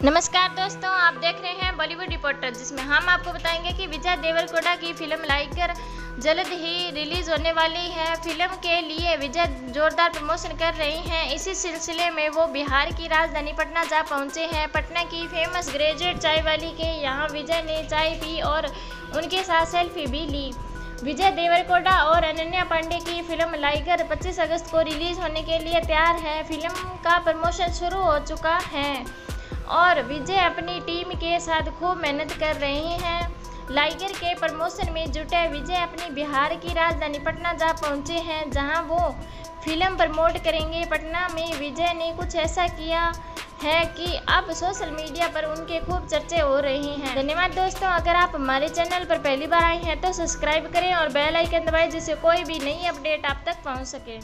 नमस्कार दोस्तों, आप देख रहे हैं बॉलीवुड रिपोर्टर जिसमें हम आपको बताएँगे कि विजय देवरकोड़ा की फ़िल्म लाइकर जल्द ही रिलीज़ होने वाली है। फ़िल्म के लिए विजय जोरदार प्रमोशन कर रही हैं। इसी सिलसिले में वो बिहार की राजधानी पटना जा पहुँचे हैं। पटना की फ़ेमस ग्रेजुएट चाय वाली के यहाँ विजय ने चाय पी और उनके साथ सेल्फी भी ली। विजय देवरकोड़ा और अनन्या पांडे की फ़िल्म लाइगर 25 अगस्त को रिलीज़ होने के लिए तैयार है। फ़िल्म का प्रमोशन शुरू हो चुका है। और विजय अपनी टीम के साथ खूब मेहनत कर रहे हैं। लाइगर के प्रमोशन में जुटे विजय अपनी बिहार की राजधानी पटना जा पहुँचे हैं, जहाँ वो फ़िल्म प्रमोट करेंगे। पटना में विजय ने कुछ ऐसा किया है कि अब सोशल मीडिया पर उनके खूब चर्चे हो रहे हैं। धन्यवाद दोस्तों, अगर आप हमारे चैनल पर पहली बार आए हैं तो सब्सक्राइब करें और बेल आइकन दबाएँ, जिससे कोई भी नई अपडेट आप तक पहुँच सके।